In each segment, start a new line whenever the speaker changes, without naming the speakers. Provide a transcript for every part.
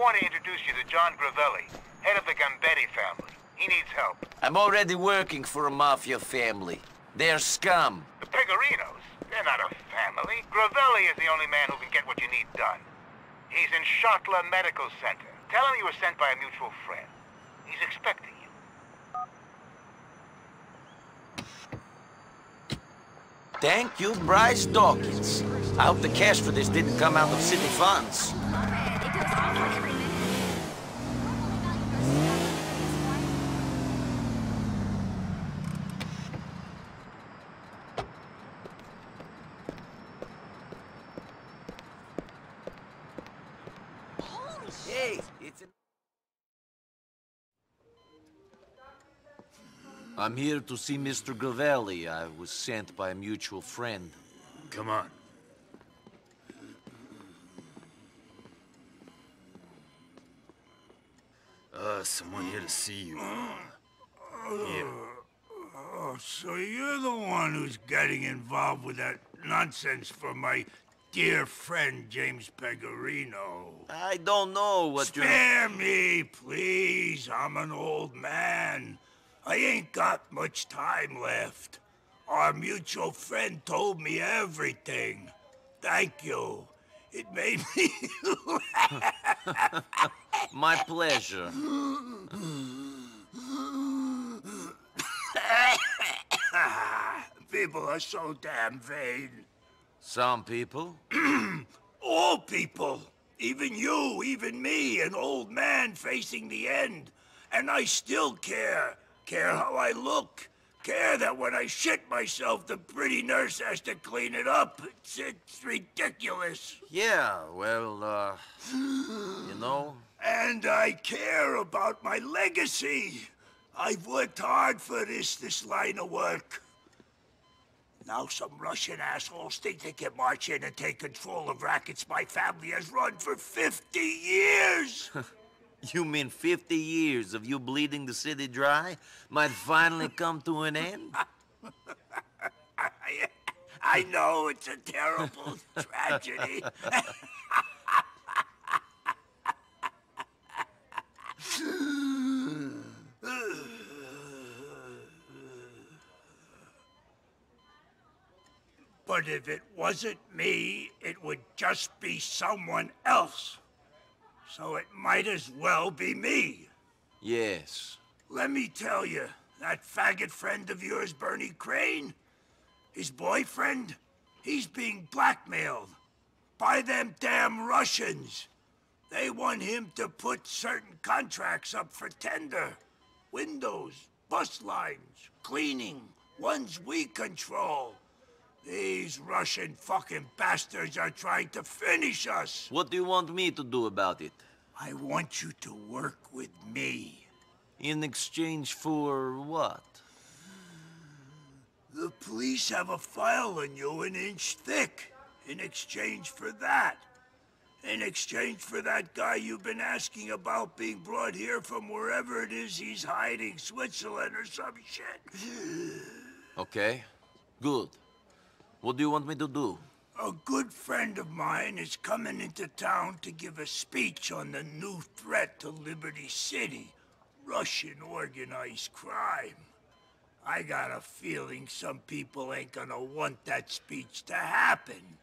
want to introduce you to Jon Gravelli, head of the Gambetti family. He needs help.
I'm already working for a mafia family. They're scum.
The Pegorinos? They're not a family. Gravelli is the only man who can get what you need done. He's in Schottler Medical Center. Tell him you were sent by a mutual friend. He's expecting you.
Thank you, Bryce Dawkins. I hope the cash for this didn't come out of city funds. Hey, it's an... I'm here to see Mr. Gravelli. I was sent by a mutual friend.
Come on. Uh, someone here to see you. Yeah.
Oh, so you're the one who's getting involved with that nonsense for my dear friend James Pegorino.
I don't know what you're...
Spare me, please. I'm an old man. I ain't got much time left. Our mutual friend told me everything. Thank you. It made me
My pleasure.
People are so damn vain.
Some people.
All people. Even you, even me, an old man facing the end. And I still care. Care how I look. Care that when I shit myself, the pretty nurse has to clean it up. It's, it's ridiculous.
Yeah, well, uh... You know...
And I care about my legacy. I've worked hard for this, this line of work. Now some Russian assholes think they can march in and take control of rackets my family has run for 50 years.
You mean 50 years of you bleeding the city dry might finally come to an end?
I, I know it's a terrible tragedy. But if it wasn't me, it would just be someone else. So it might as well be me.
Yes.
Let me tell you, that faggot friend of yours, Bernie Crane, his boyfriend, he's being blackmailed by them damn Russians. They want him to put certain contracts up for tender. Windows, bus lines, cleaning, ones we control. These Russian fucking bastards are trying to finish us.
What do you want me to do about it?
I want you to work with me.
In exchange for what?
The police have a file on you an inch thick. In exchange for that. In exchange for that guy you've been asking about being brought here from wherever it is he's hiding, Switzerland or some shit.
Okay. Good. What do you want me to do?
A good friend of mine is coming into town to give a speech on the new threat to Liberty City. Russian organized crime. I got a feeling some people ain't gonna want that speech to happen.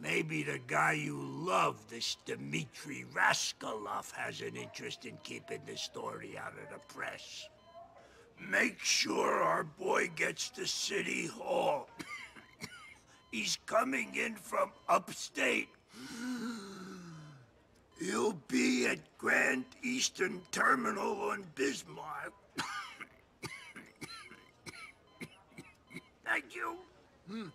Maybe the guy you love, this Dimitri Rascalov, has an interest in keeping the story out of the press. Make sure our boy gets to City Hall. He's coming in from upstate. He'll be at Grand Eastern Terminal on Bismarck. Thank you.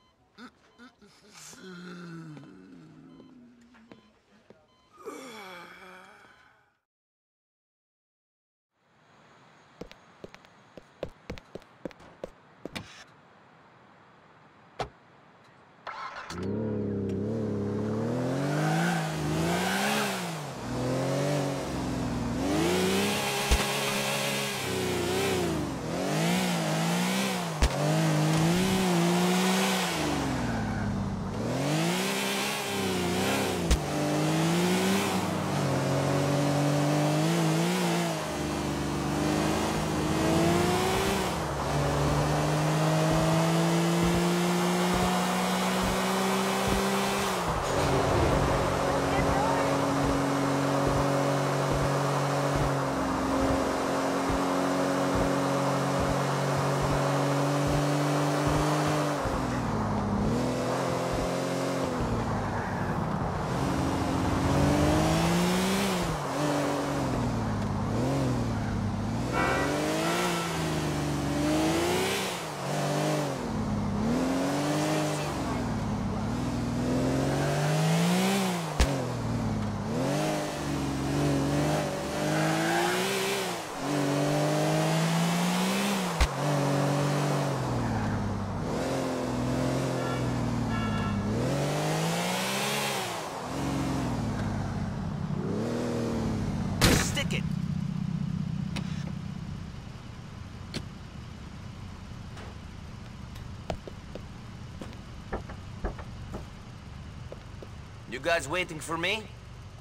guys waiting for me?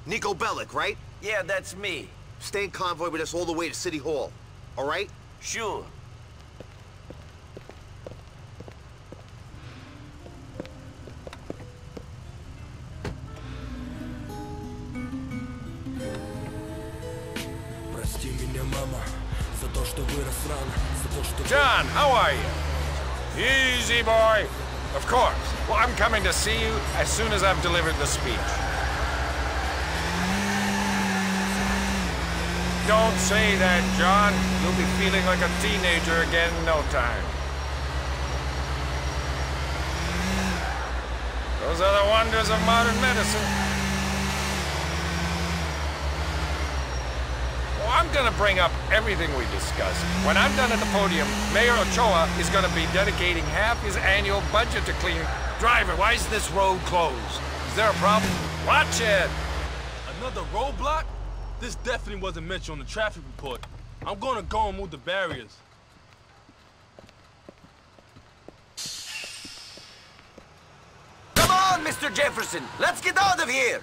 Nico Bellic, right?
Yeah, that's me.
Stay in convoy with us all the way to City Hall, all right?
Sure.
Jon, how are you? Easy, boy. Of course. Well, I'm coming to see you as soon as I've delivered the speech. Don't say that, Jon. You'll be feeling like a teenager again in no time. Those are the wonders of modern medicine. Well, I'm gonna bring up everything we discussed. When I'm done at the podium, Mayor Ochoa is gonna be dedicating half his annual budget to clean. Driver, why is this road closed? Is there a problem? Watch it!
Another roadblock? This definitely wasn't mentioned on the traffic report. I'm gonna go and move the barriers.
Come on, Mr. Jefferson. Let's get out of here.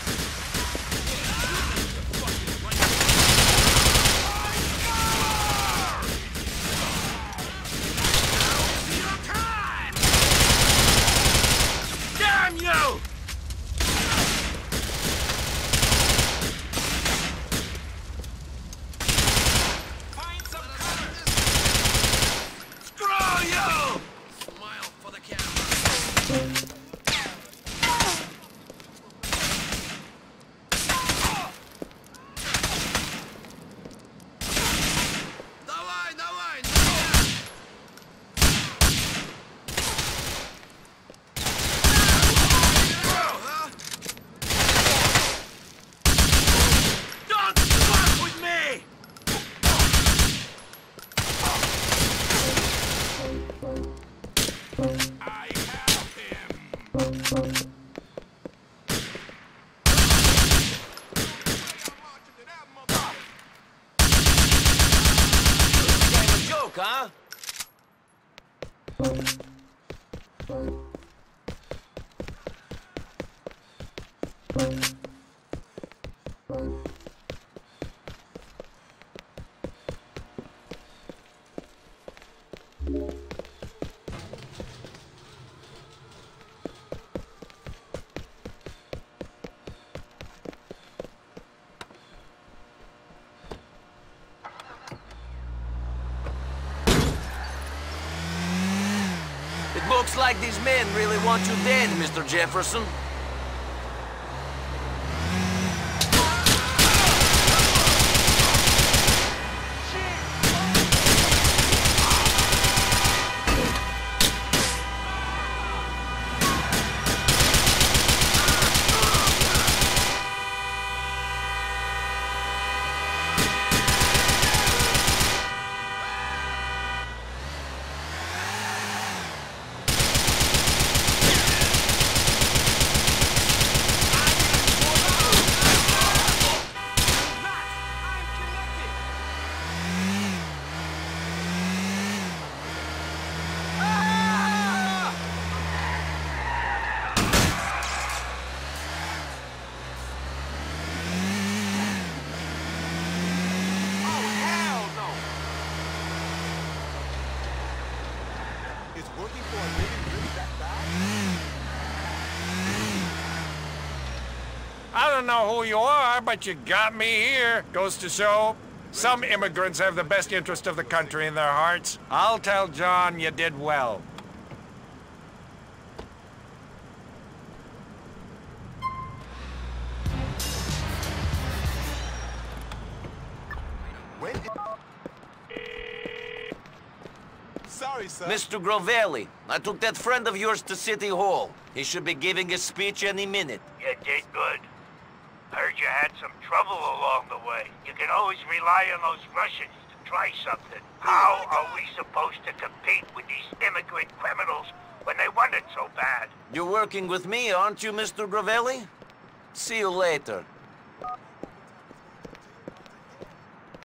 joke, huh? It like these men really want you dead, Mr. Jefferson.
I don't know who you are, but you got me here. Goes to show, some immigrants have the best interest of the country in their hearts. I'll tell Jon you did well.
Sorry, sir.
Mr. Gravelli, I took that friend of yours to City Hall. He should be giving a speech any minute.
You did good. Heard you had some trouble along the way. You can always rely on those Russians to try something. How are we supposed to compete with these immigrant criminals
when they want it so bad.
You're working with me, aren't you, Mr. Gravelli? See you later.